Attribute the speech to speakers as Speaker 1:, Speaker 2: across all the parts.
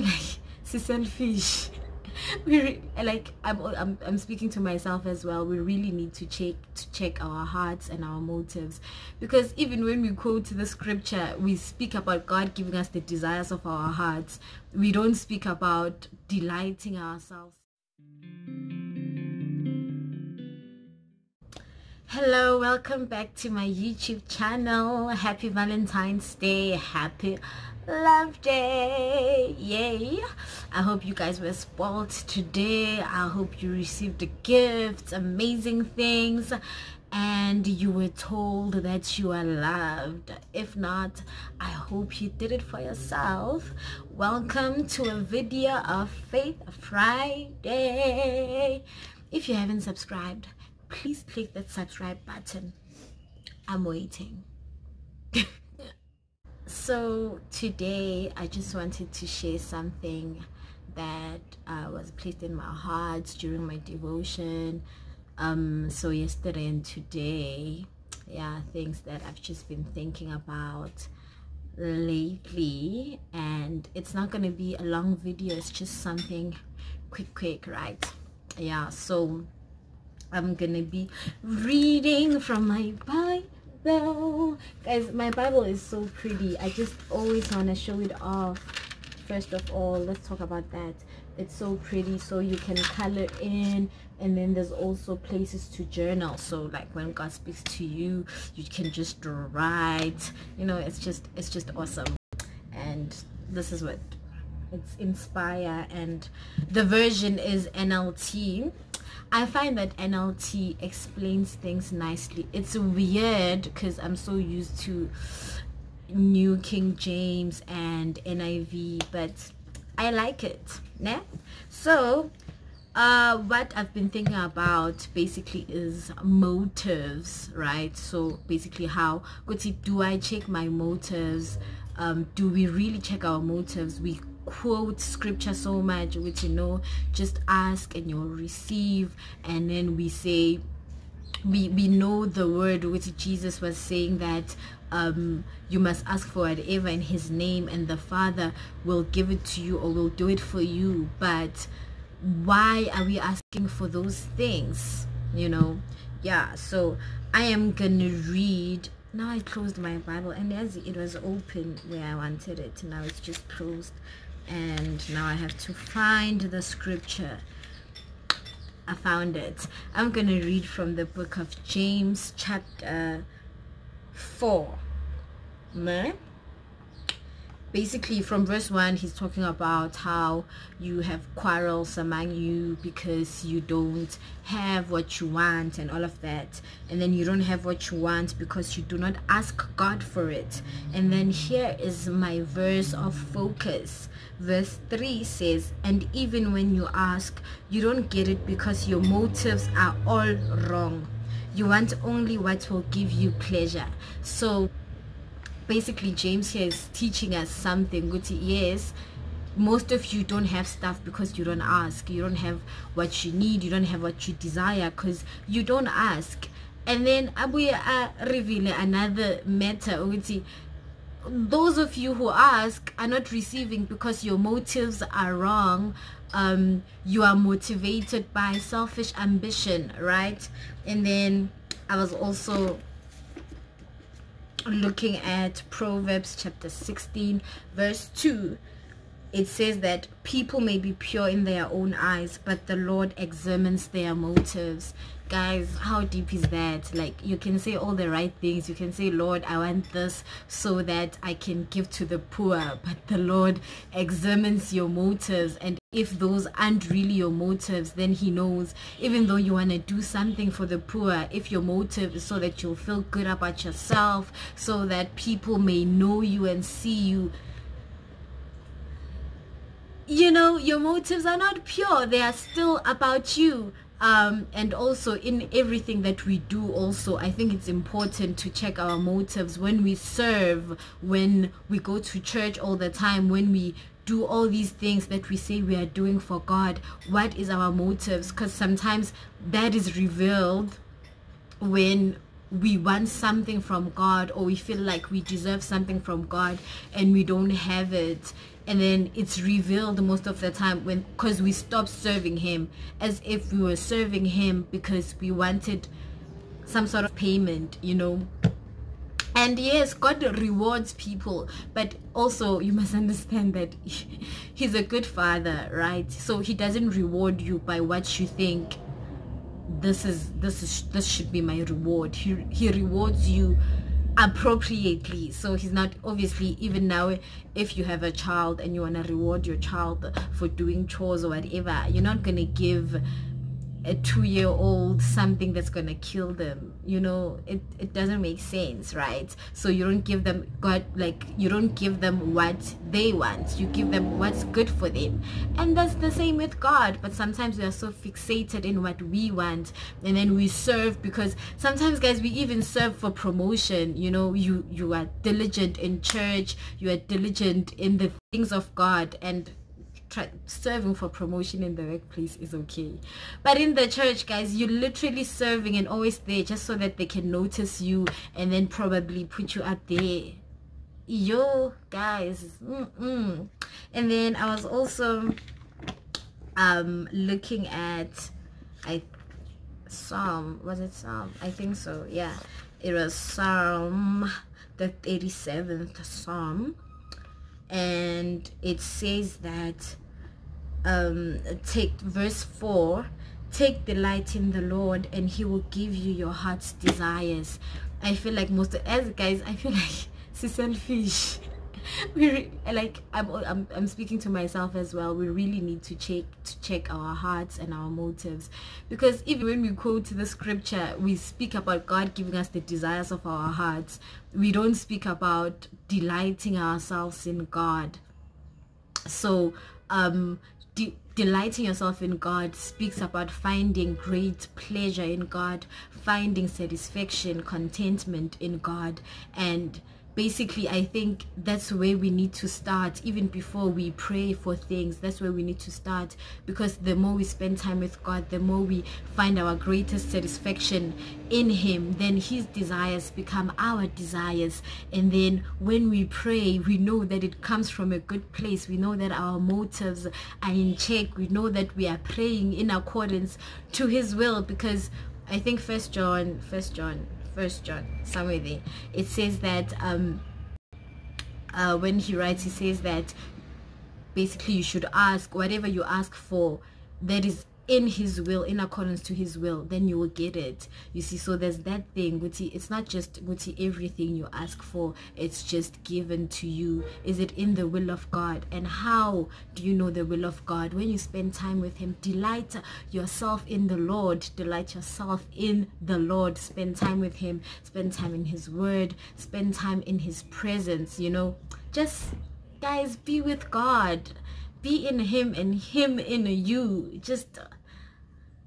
Speaker 1: like selfish. We like I'm, I'm i'm speaking to myself as well. We really need to check to check our hearts and our motives. Because even when we quote the scripture we speak about god giving us the desires of our hearts we don't speak about delighting ourselves hello welcome back to my youtube channel. Happy valentine's day happy love day. Yay. I hope you guys were spoiled today. I hope you received gifts amazing things and you were told that you are loved. If not i hope you did it for yourself. Welcome to a video of faith friday. If you haven't subscribed please click that subscribe button. I'm waiting. So today i just wanted to share something that uh, was placed in my heart during my devotion. Um so yesterday and today yeah things that i've just been thinking about lately. And it's not going to be a long video it's just something quick quick right? Yeah so I'm gonna be reading from my Bible. Guys, my Bible is so pretty. I just always want to show it off. First of all, let's talk about that. It's so pretty, so you can color in, and then there's also places to journal. So like when God speaks to you, you can just write. You know, it's just it's just awesome. And this is what it's inspire and the version is NLT I find that NLT explains things nicely. It's weird because I'm so used to New King James and NIV, but I like it. Né? So, uh, what I've been thinking about basically is motives, right? So basically how, do I check my motives? Um, do we really check our motives? We quote scripture so much which you know just ask and you'll receive. And then we say we we know the word which jesus was saying that um, you must ask for whatever in his name and the father will give it to you or will do it for you. But why are we asking for those things? You know? Yeah so i am gonna read now i closed my bible and as it was open where i wanted it now it's just closed. And now I have to find the scripture. I found it. I'm gonna read from the book of James chapter 4 no? Basically from verse 1 he's talking about how you have quarrels among you because you don't have what you want and all of that. And then you don't have what you want because you do not ask God for it. And then here is my verse of focus. Verse 3 says and even when you ask you don't get it because your motives are all wrong. You want only what will give you pleasure. So basically James here is teaching us something good yes most of you don't have stuff because you don't ask. You don't have what you need. You don't have what you desire because you don't ask. And then abuye reveal another matter ukuthi those of you who ask are not receiving because your motives are wrong. Um you are motivated by selfish ambition right? And then i was also looking at Proverbs chapter 16 verse 2 it says that people may be pure in their own eyes but the Lord examines their motives. Guys how deep is that? Like you can say all the right things. You can say lord i want this so that i can give to the poor. But the lord examines your motives and if those aren't really your motives then he knows. Even though you want to do something for the poor if your motive is so that you'll feel good about yourself so that people may know you and see you you know your motives are not pure. They are still about you um, and also in everything that we do also i think it's important to check our motives when we serve when we go to church all the time when we do all these things that we say we are doing for god. What is our motives? Because sometimes that is revealed when we want something from god or we feel like we deserve something from god and we don't have it and then it's revealed most of the time when because we stop serving him as if we were serving him because we wanted some sort of payment you know? And yes god rewards people but also you must understand that he's a good father right? So he doesn't reward you by what you think. This is this is this should be my reward. He he rewards you appropriately. So he's not obviously even now if you have a child and you want to reward your child for doing chores or whatever you're not going to give a two-year-old something that's gonna kill them you know it, it doesn't make sense right? So you don't give them god like you don't give them what they want. You give them what's good for them. And that's the same with god but sometimes we are so fixated in what we want and then we serve because sometimes guys we even serve for promotion. You know you you are diligent in church. You are diligent in the things of god. And serving for promotion in the workplace is okay. But in the church guys you're literally serving and always there just so that they can notice you and then probably put you up there. Yo guys mm -mm. and then i was also um looking at i psalm was it psalm? I think so yeah. It was psalm the 37th psalm. And it says that um take verse 4 take delight in the lord and he will give you your heart's desires. I feel like most of, as guys i feel like it's selfish we like I'm, I'm i'm speaking to myself as well. We really need to check to check our hearts and our motives. Because even when we quote the scripture we speak about god giving us the desires of our hearts. We don't speak about delighting ourselves in god. So um de delighting yourself in God speaks about finding great pleasure in God, finding satisfaction, contentment in God, and basically i think that's where we need to start. Even before we pray for things that's where we need to start. Because the more we spend time with god the more we find our greatest satisfaction in him then his desires become our desires. And then when we pray we know that it comes from a good place. We know that our motives are in check. We know that we are praying in accordance to his will. Because i think first john first john first john somewhere there it says that um uh when he writes he says that basically you should ask whatever you ask for that is in his will in accordance to his will then you will get it. You see so there's that thing Guti, it's not just Guti, everything you ask for it's just given to you. Is it in the will of god? And how do you know the will of god? When you spend time with him delight yourself in the lord. Delight yourself in the lord. Spend time with him. Spend time in his word. Spend time in his presence you know. Just guys be with god. Be in him and him in you. Just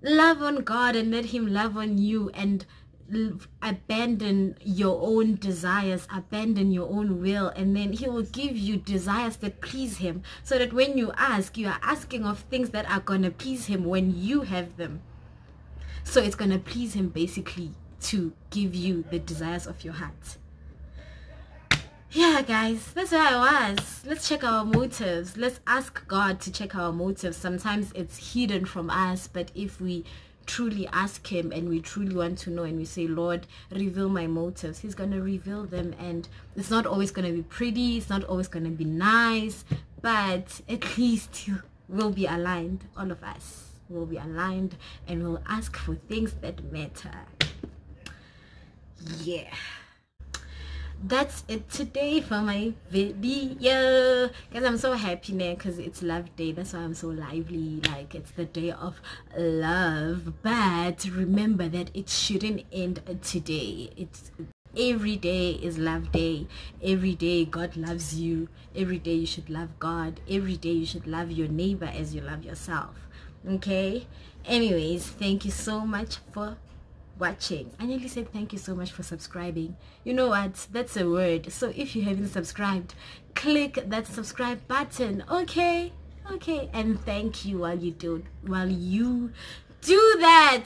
Speaker 1: love on God and let him love on you and abandon your own desires abandon your own will and then he will give you desires that please him so that when you ask you are asking of things that are going to please him when you have them. So it's going to please him basically to give you the desires of your heart yeah guys that's where i was. Let's check our motives. Let's ask god to check our motives. Sometimes it's hidden from us but if we truly ask him and we truly want to know and we say lord reveal my motives he's going to reveal them. And it's not always going to be pretty it's not always going to be nice but at least we'll be aligned. All of us will be aligned and we'll ask for things that matter. Yeah that's it today for my video. Guys i'm so happy now because it's love day. That's why i'm so lively like it's the day of love. But remember that it shouldn't end today. It's every day is love day. Every day god loves you. Every day you should love god. Every day you should love your neighbor as you love yourself. Okay? Anyways thank you so much for watching. I nearly said thank you so much for subscribing. You know what? That's a word. So if you haven't subscribed click that subscribe button okay? Okay and thank you while you do while you do that.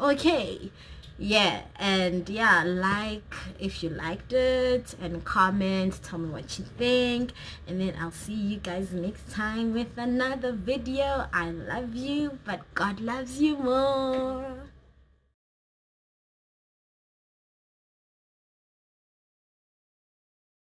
Speaker 1: Okay. Yeah and yeah like if you liked it and comment tell me what you think. And then i'll see you guys next time with another video. I love you but god loves you more